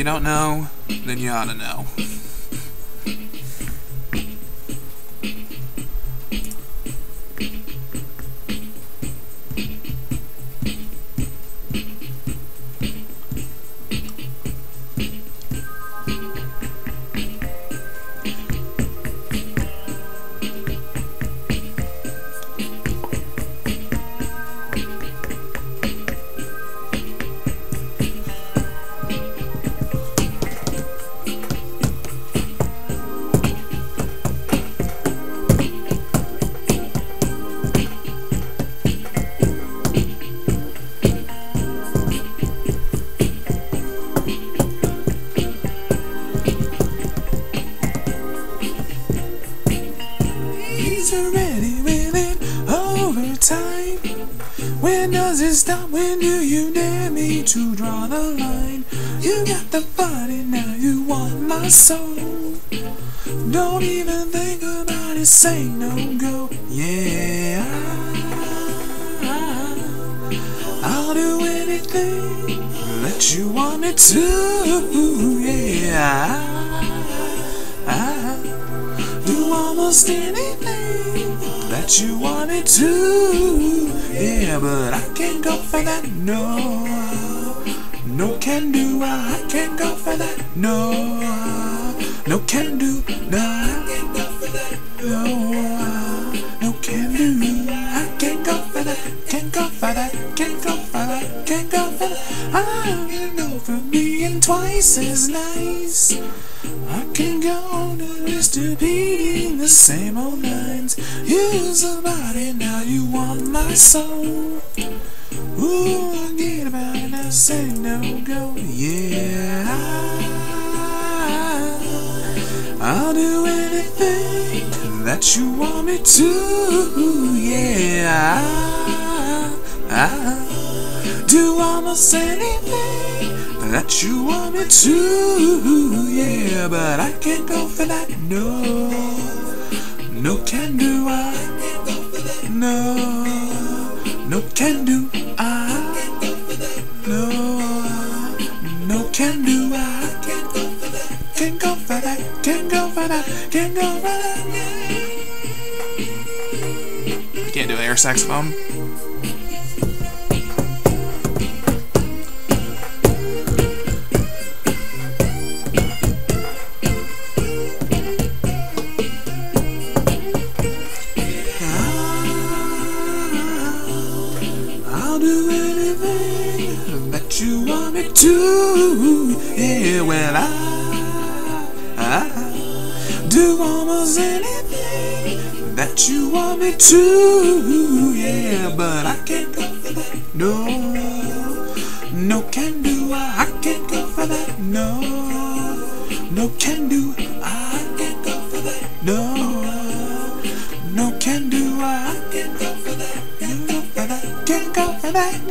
you don't know, then you ought to know. When does it stop? When do you dare me to draw the line? You got the body, now you want my soul. Don't even think about it, say no go. Yeah, I'll do anything that you want me to. Yeah. I'll do almost anything that you wanted to. Yeah, but I can't go for that. No, no can do. I can't go for that. No, no can do. No, I can't go for that. No, no can do. I can't go for that. Can't go for that. Can't go being is nice. I can go on the list repeating the same old lines. You're somebody, now you want my soul. Ooh, I get about it, now say no go. Yeah, I, I'll do anything that you want me to. Yeah, I'll do almost anything that you want me to, yeah, but I can't go for that. No, no can do. I. No, no can do. I. No, no can do. I can't go for that. Can't go for that. Can't go for that. That. You can't do air saxophone. Anything that you want me to. Yeah, well, I, I do almost anything that you want me to. Yeah, but I can't go for that. No, no can do. I, I can't go for that. No, no can do. Can't